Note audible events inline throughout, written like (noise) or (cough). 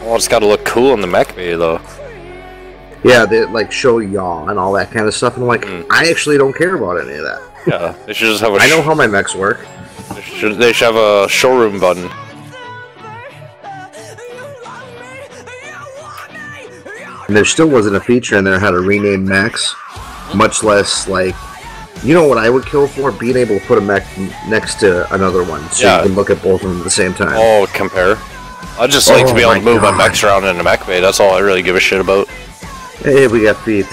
Well, it's got to look cool in the mech bay, though. Yeah, they like show yaw and all that kind of stuff. And I'm like, Mm. I actually don't care about any of that. Yeah, they should just have a. I know how my mechs work. they should, they should have a showroom button. And there still wasn't a feature in there how to rename mechs, much less like, you know what I would kill for? Being able to put a mech next to another one, so Yeah. you can look at both of them at the same time. Oh, compare. I'd just like to Oh be able to my move my God. mechs around in the mech bay. That's all I really give a shit about. Hey, we got feet.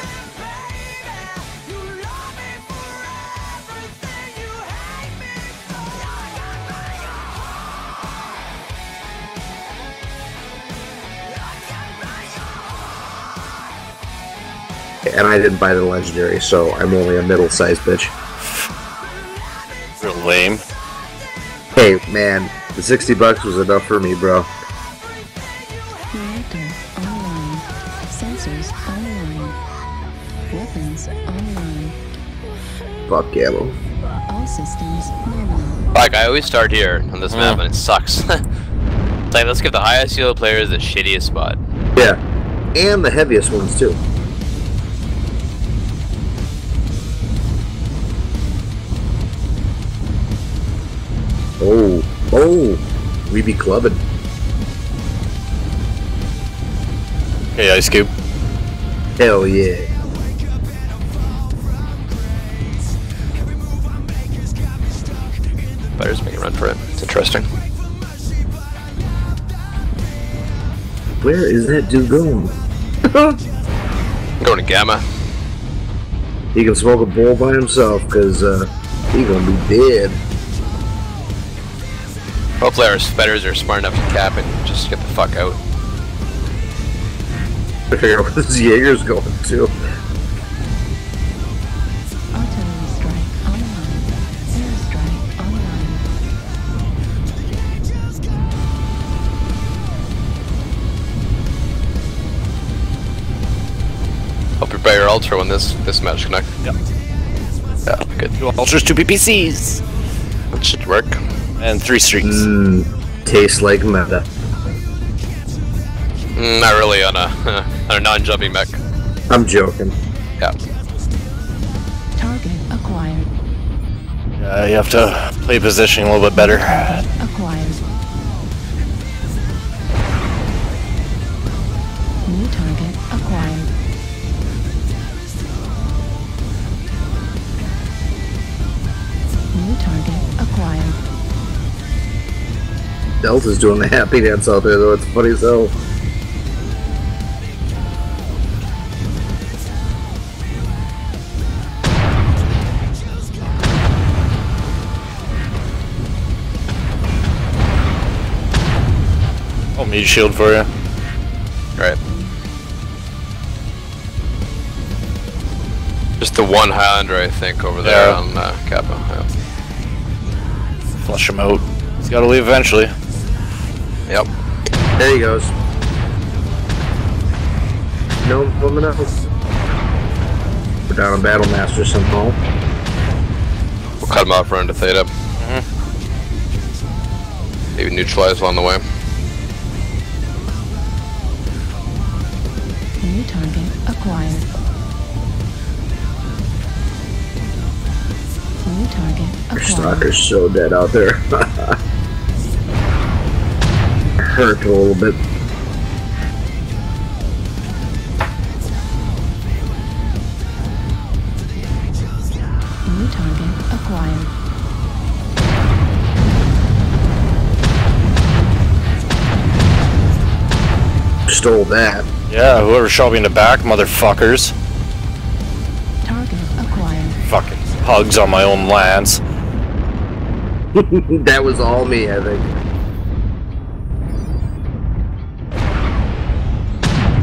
And I didn't buy the legendary, so I'm only a middle-sized bitch. Real lame. Hey, man, the 60 bucks was enough for me, bro. Weapons online. Fuck Gallo. All systems nominal. Like, I always start here on this map mm. and it sucks. (laughs) it's like, let's give the highest elo players the shittiest spot. Yeah, and the heaviest ones, too. Oh, oh, we be clubbing. Hey, Ice Cube. Hell yeah. Players make a run for it. It's interesting. Where is that dude going? I'm (laughs) going to Gamma. He can smoke a bowl by himself, because uh, he gonna be dead. Hopefully our spiders are smart enough to cap and just get the fuck out. I (laughs) figure out where this Jaeger's going to. Your ultra when this this match connect. Yeah. Yeah, good. Two ultras, two PPCs, That should work. and three streaks. Mmm, tastes like meta. Mm, not really on a (laughs) on a non-jumping mech. I'm joking. Yeah. Target acquired. Yeah, you have to play positioning a little bit better. Acquired. Target. Delta's doing the happy dance out there, though. It's funny as hell. I'll meat shield for you. Right. Just the one Highlander, I think, over there Yeah. on uh, Kappa. Yeah. Flush him out. He's got to leave eventually. Yep. There he goes. No woman else. We're down on Battle Master somehow. We'll cut him off run to Theta. Mm-hmm. Maybe neutralize along the way. New target acquired. New target Our acquired. stalker's so dead out there. (laughs) Hurt a little bit. New target acquired. Stole that. Yeah, whoever shot me in the back, motherfuckers. Target acquired. Fucking hugs on my own lands. (laughs) that was all me, I think.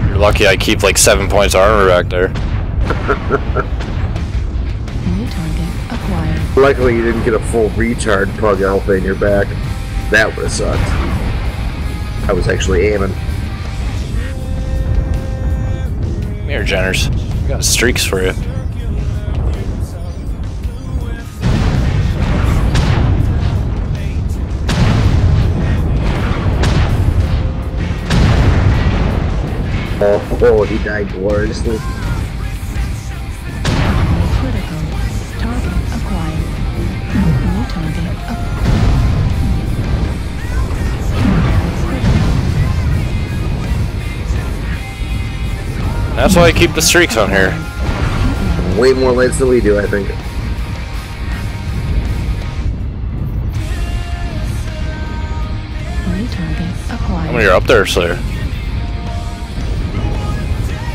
You're lucky I keep like seven points armor back there. New target acquired. Luckily, you didn't get a full retard pug alpha in your back. That would have sucked. I was actually aiming. Come here, Jenners. I got streaks for you. Oh, oh, he died gloriously. Critical. Target acquired. New target acquired. That's why I keep the streaks on here. Way more lights than we do, I think. New target acquired. How many are up there, Slayer?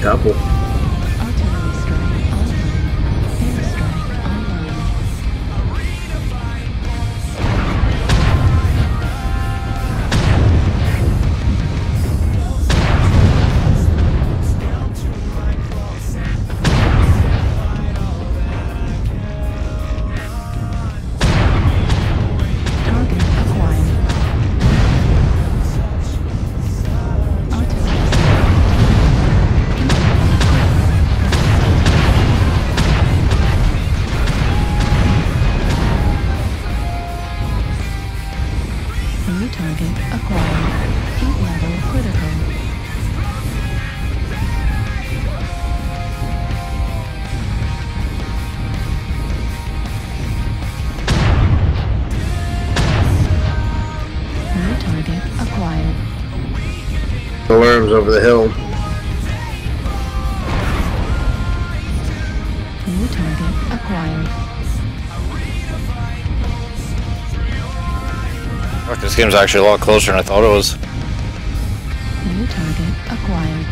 Couple. Target acquired. Heat level critical. New target acquired. The worms over the hill. New target acquired. Fuck, this game's actually a lot closer than I thought it was. New target acquired.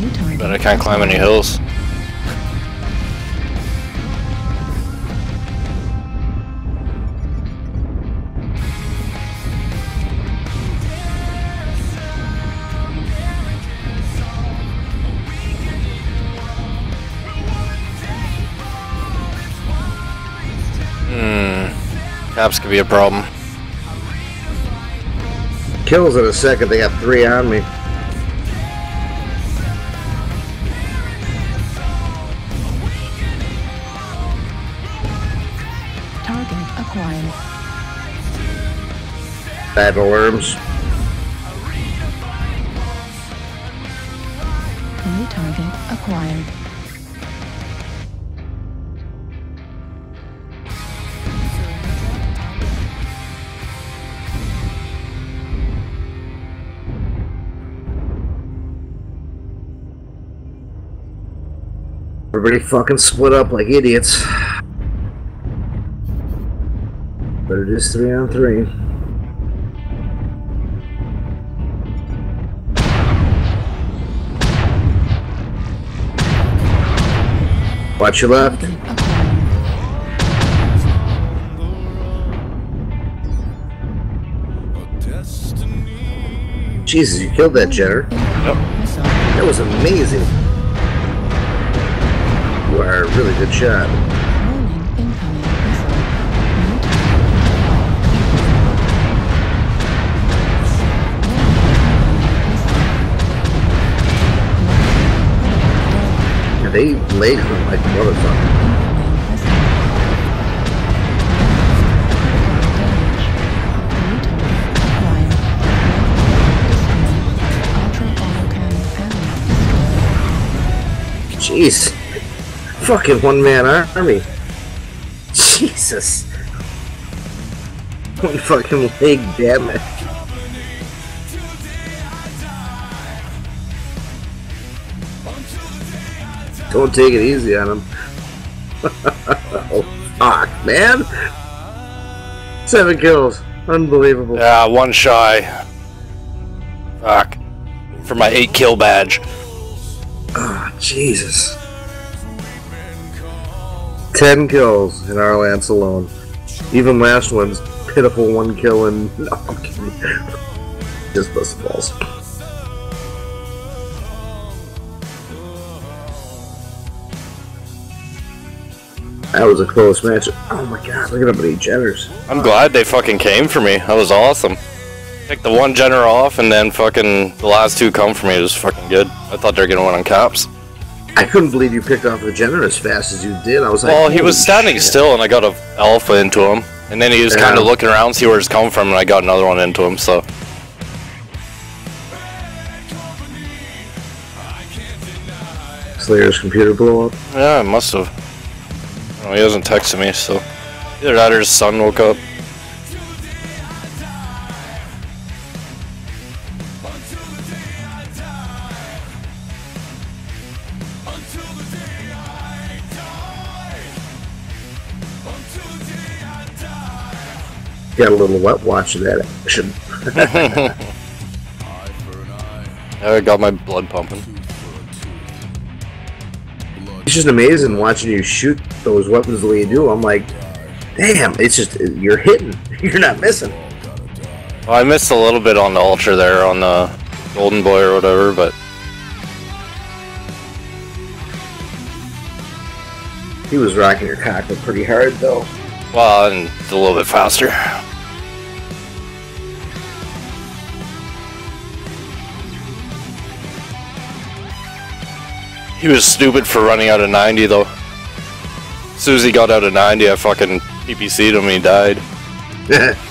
New target. But I can't climb any hills. Hmm. Caps could be a problem. Kills in a second. They got three on me. Target acquired. Battle worms. New target acquired. Everybody fucking split up like idiots. But it is three on three. Watch your left. Jesus, you killed that Jenner. Missile. That was amazing. Are a really good shot. And they laid him like a motherfucker. Incoming missile. New target acquired. Ultra autocannon ammo destroyed. Jeez. Fucking one man army. Jesus. (laughs) One fucking leg damn it. Don't take it easy on him. (laughs) oh, fuck, man. Seven kills. Unbelievable. Yeah, one shy. Fuck. For my eight kill badge. Ah, Jesus. Ten kills in our lance alone. Even last one's pitiful one kill and (laughs) no, Just bust balls. That was a close match. Oh my god, look at how many Jenners. I'm glad they fucking came for me. That was awesome. Pick the one general off and then fucking the last two come for me. It was fucking good. I thought they were gonna win on caps. I couldn't believe you picked off the Jenner as fast as you did. I was like, Well, he was standing shit. still and I got a alpha into him. And then he was Yeah. kind of looking around, see where it's coming from, and I got another one into him. So Slayer's computer blew up. yeah, it must have. Oh, he hasn't texted me, so either that or his son woke up. Got a little wet watch of that action. (laughs) I got my blood pumping. It's just amazing watching you shoot those weapons the way you do. I'm like, damn, it's just you're hitting, (laughs) you're not missing. Well, I missed a little bit on the ultra there on the golden boy or whatever, but He was rocking your cockpit pretty hard though. Well, and a little bit faster. He was stupid for running out of 90 though. As soon as he got out of 90, I fucking PPC'd him and he died. (laughs)